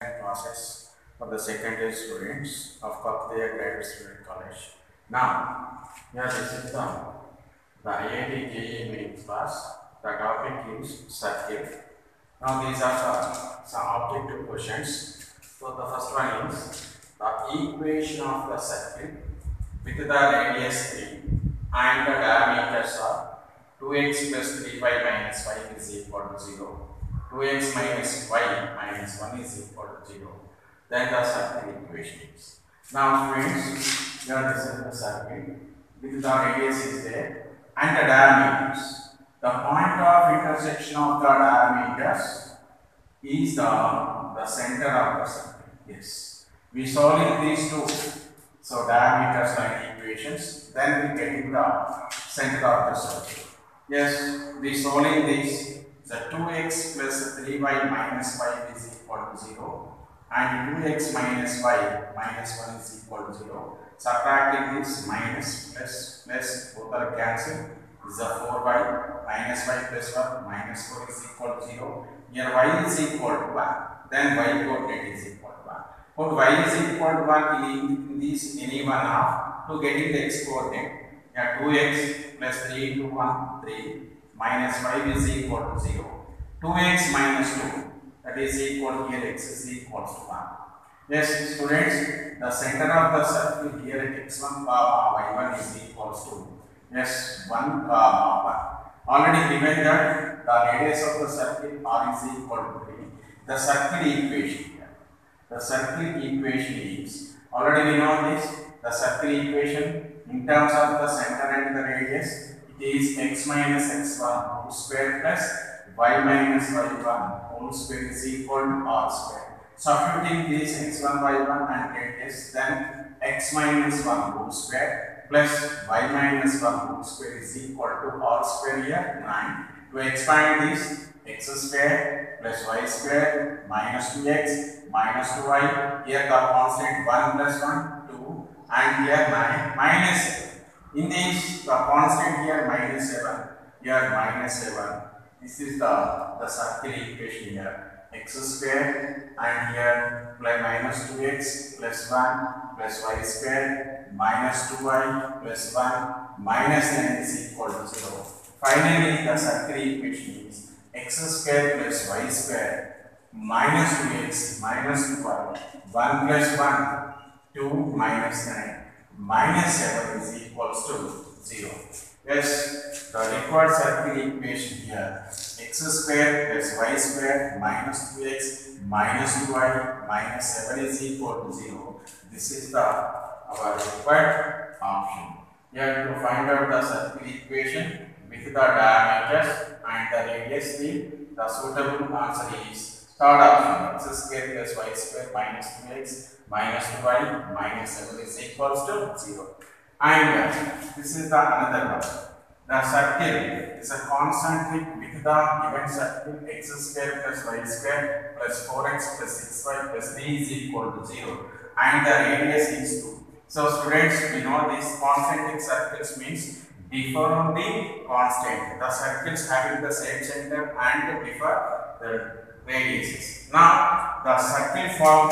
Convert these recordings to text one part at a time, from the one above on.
classes for the secondary students of Kakatiya Graduate Student College. Now, here this is the, the IIT JEE main class. The topic is circle. Now, these are the, some objective questions. So, the first one is the equation of the circle with the radius 3 and the diameters are 2x plus 3y minus 5 is equal to 0. 2x minus y minus 1 is equal to 0. Then the circle equation is. Now friends, here this is the circle with the radius is there and the diameters. The point of intersection of the diameters is the, the center of the circle. Yes. We solve these two. So diameters line equations. Then we get the center of the circle. Yes, we solving this. The 2x plus 3y minus 5 is equal to 0 and 2x minus y minus 1 is equal to 0. Subtracting this minus plus plus both are cancelled is a 4y minus y plus 1 minus 4 is equal to 0. Here y is equal to 1 then y coordinate is equal to 1. Put y is equal to 1 in this any one half to getting the x coordinate. Here 2x plus 3 into 1 3 minus 5 is equal to 0. 2x minus 2 that is equal here x is equal to 1. Yes students the center of the circle here at x1 comma y1 is equal to yes 1 comma 1. Already given that the radius of the circle r is equal to 3. The circle equation here. The circle equation is already we know this the circle equation in terms of the center and the radius is x minus x1 whole square plus y minus y1 whole square is equal to r square. Substituting this x1 y1 and radius then x minus 1 whole square plus y minus 1 whole square is equal to r square here 9. To expand this x square plus y square minus 2x minus 2y here the constant 1 plus 1 2 and here 9 minus 7. In this the constant here minus 7 here minus 7 this is the the circle equation here. X square and here plus minus 2x plus 1 plus y square minus 2y plus 1 minus 9 is equal to 0. Finally, the circle equation is x square plus y square minus 2x minus 2y 1 plus 1 2 minus 9 minus 7 is equals to 0. Yes, the required circle equation here x square plus y square minus 2x minus 2y minus 7 is equal to 0. This is the our required option. have to find out the circle equation with the diameters and the radius the suitable answer is third option x square plus y square minus 2x minus 2y minus 7 is equals to 0. And uh, this is the another one. The circle is a concentric with the given circle x square plus y square plus 4x plus 6y plus 3 is equal to 0 and the radius is 2. So students we know these concentric circles means differ the constant. The circles having the same center and differ the radiuses. Now the circle form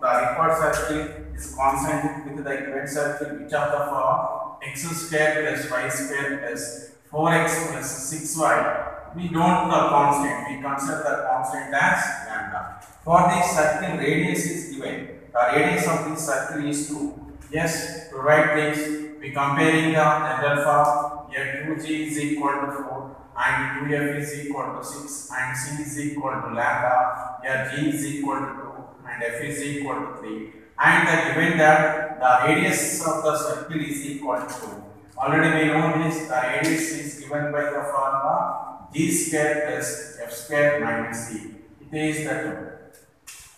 the required circle is concentric with the given circle which of the form x square plus y square plus 4x plus 6y. We don't the constant, we consider the constant as lambda. For this circle radius is given. The radius of this circle is 2. Yes, to write this, we comparing the general form. Here 2g is equal to 4 and 2f is equal to 6 and c is equal to lambda. Here g is equal to 2 and f is equal to 3 and the given that the radius of the circle is equal to 2. Already we know this, the radius is given by the formula g square plus f square minus c. It is the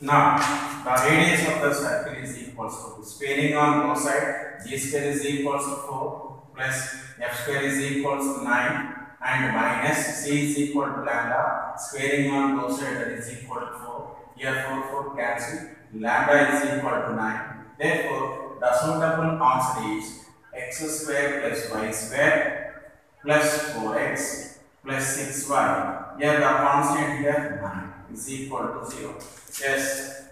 2. Now, the radius of the circle is equals to 2. Squaring on both sides, g square is equals to 4 plus f square is equals to 9 and minus c is equal to lambda. Squaring on both sides that is equal to 4. Here 4, 4 cancel. Lambda is equal to 9. Therefore, the suitable answer is x square plus y square plus 4x plus 6y. Here the constant here 9 is equal to 0. Yes,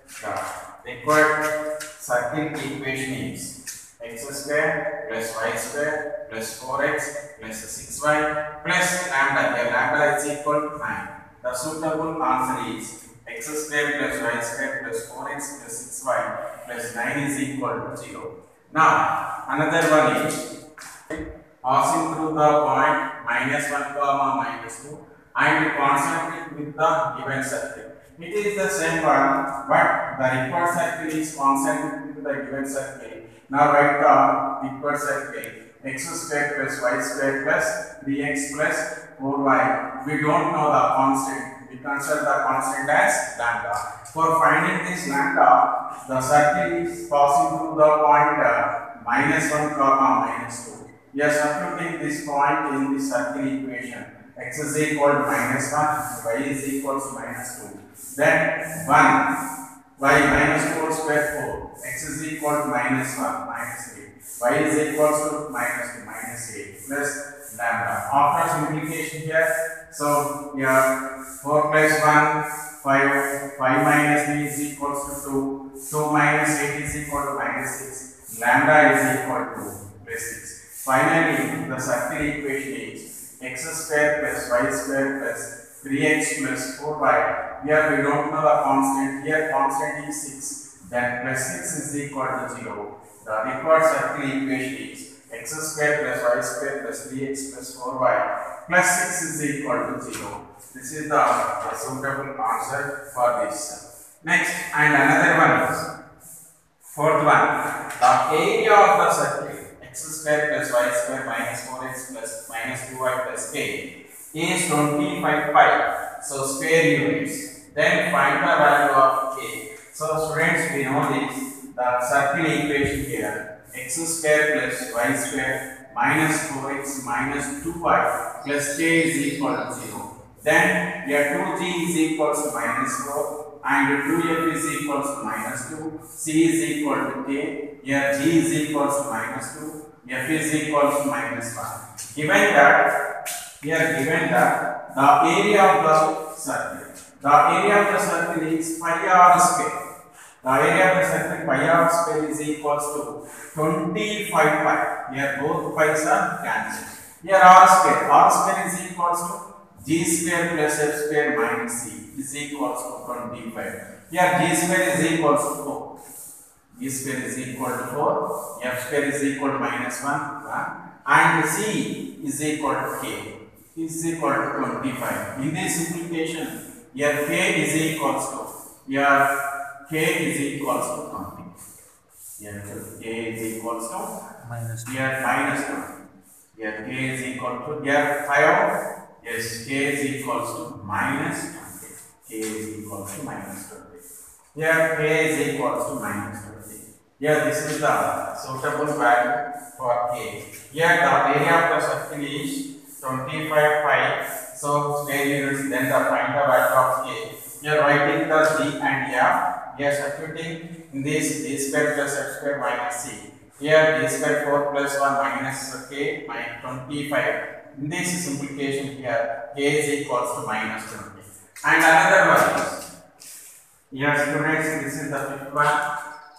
The required circle equation is x square plus y square plus 4x plus 6y plus lambda. Here lambda is equal to 9. The suitable answer is x square plus y square plus 4x plus 6y plus 9 is equal to 0. Now, another one is passing through the point minus 1 comma minus 2 and concentric with the given circle. It is the same one, but the required circle is concentric with the given circle. Now write the required circle x square plus y square plus 3x plus 4y. We don't know the constant. We consider the constant as lambda. For finding this lambda, the circle is passing through the point uh, minus 1 comma minus 2. We are substituting this point in the circle equation. X is equal to minus 1, y is equal to minus 2. Then 1, y minus 4 square 4, x is equal to minus 1, minus 8, y is equal to minus 2, minus 8 plus lambda. After simplification here, so here 4 plus 1, 5, 5 minus 3 is equal to 2, 2 minus 8 is equal to minus 6, lambda is equal to plus 6. Finally, the circle equation is x square plus y square plus 3x plus 4y. Here we don't know the constant. Here constant is 6. Then plus 6 is equal to 0. The required circle equation is x square plus y square plus 3x plus 4y plus 6 is equal to 0. This is the suitable answer for this. Next, and another one is fourth one. The area of the circle x square plus y square minus 4x plus minus 2y plus k is 25 pi. So square units. Then find the value of k. So students, we know this. The circle equation here x square plus y square minus 4x minus 2y plus k is equal to 0. Then here 2g is equal to minus 4 and 2f is equal to minus 2, c is equal to k, here g is equal to minus 2, f is equal to minus 1. Given that, here given that the area of the circle, the area of the circle is pi r square. The area of the circle pi r square is equals to 25 pi. Here both pi's are cancelled. Here r square, r square is equals to g square plus f square minus c is equals to 25. Here g square is equals to 4. g square is equal to 4, f square is equal to minus 1, 1 and c is equal to k is equal to 25. In this simplification, here k is equals to, here k is equals to 20. Here k is equals to minus here minus 1. Here k is equal to here 5. Yes, k is equals to minus 20. k is equals to minus 20. Here k is equals to minus 20. Here this is the suitable value for k. Here the area of the circle is 25 pi. So square units then the find the value of k. Here writing the g and f. Here substituting in this d square plus f square minus c. Here d square 4 plus 1 minus k minus 25. In this simplification here k is equals to minus 20. And another one here students this is the fifth one.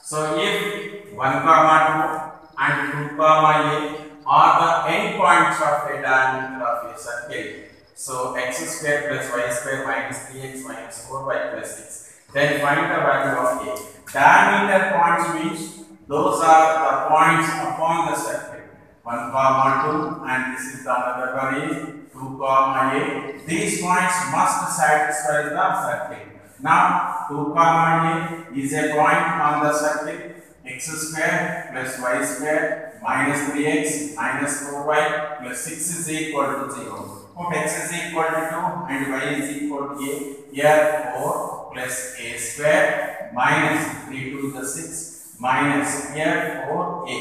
So if 1 comma 2 and 2 comma a are the endpoints of a diameter of a circle. So x square plus y square minus 3x minus 4y plus 6. Then find the value of a. Diameter points means those are the points upon the circle. 1 comma 2 and this is the another one is 2 comma a. These points must satisfy the circle. Now 2 comma a is a point on the circle x square plus y square minus 3x minus 4y plus 6 is equal to 0. Put x is equal to 2 and y is equal to a. Here 4 plus a square minus 3 to the 6 minus here 4a.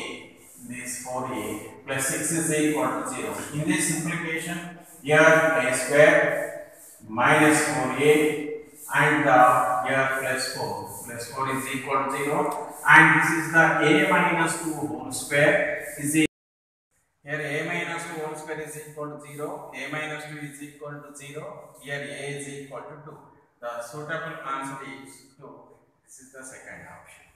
This 4a plus 6 is equal to 0. In this simplification, here a square minus 4a and uh, here plus 4 plus 4 is equal to 0 and this is the a minus 2 whole square is equal here a minus 2 whole square is equal to 0 a minus 2 is equal to 0 here a is equal to 2 the suitable answer is 2 this is the second option.